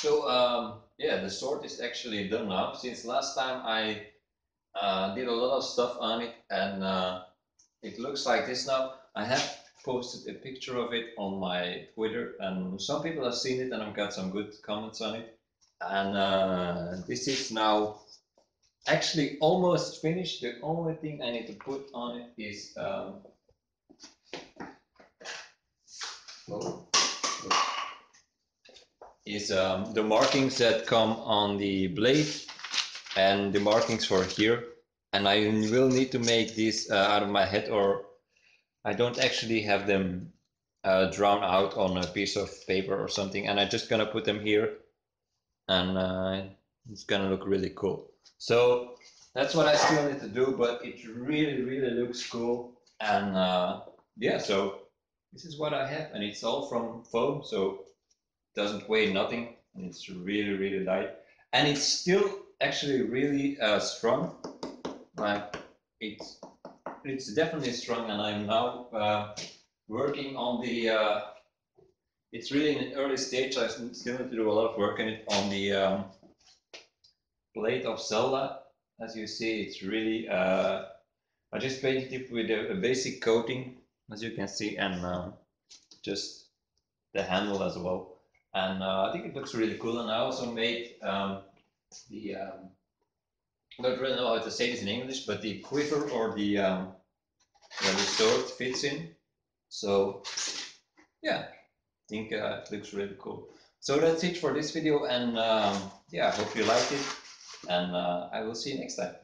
So um, yeah, the sword is actually done now. Since last time I uh, did a lot of stuff on it, and uh, it looks like this now. I have posted a picture of it on my Twitter, and some people have seen it, and I've got some good comments on it. And uh, this is now actually almost finished. The only thing I need to put on it is um, whoa, is um, the markings that come on the blade and the markings for here. And I will need to make this uh, out of my head or I don't actually have them uh, drawn out on a piece of paper or something. And I'm just gonna put them here and uh, it's gonna look really cool. So that's what I still need to do, but it really, really looks cool. And uh, yeah, so this is what I have and it's all from foam. So doesn't weigh nothing and it's really really light. And it's still actually really uh, strong. Like it's it's definitely strong and I'm now uh, working on the uh, it's really in an early stage. I still need to do a lot of work on it on the um, blade of Zelda. As you see it's really uh, I just painted it with a, a, basic coating as you can see and um, just the handle as well and uh, I think it looks really cool. And I also made um, the um, I don't really know how to say this in English, but the quiver or the um, the sword fits in. So yeah, I think uh, it looks really cool. So that's it for this video, and um, yeah, I hope you liked it, and uh, I will see you next time.